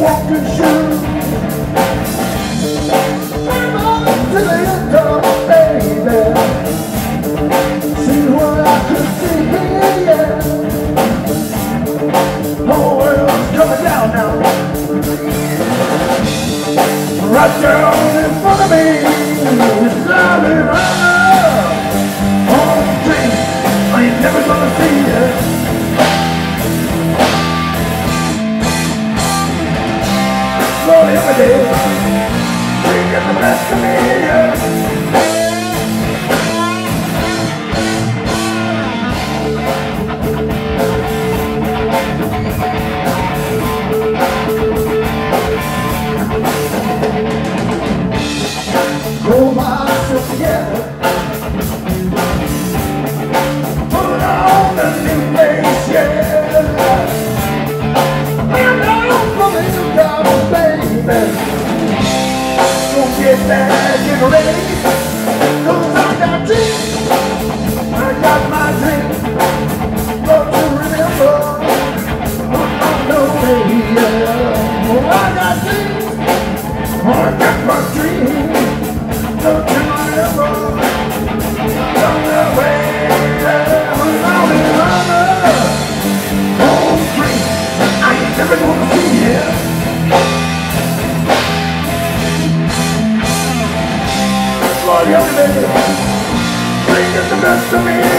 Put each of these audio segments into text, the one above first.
walking shoes. I'm up to the end of baby. See what I could see here, yeah. Oh, well, coming down now. Right down get ready. I got dreams. I got my dreams. Remember, I know, baby, yeah. Oh, I got dreams. Oh, got destiny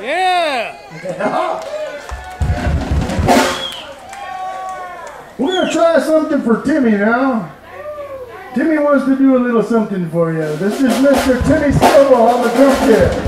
Yeah. We're gonna try something for Timmy now. Timmy wants to do a little something for you. This is Mr. Timmy Silva on the drum kit.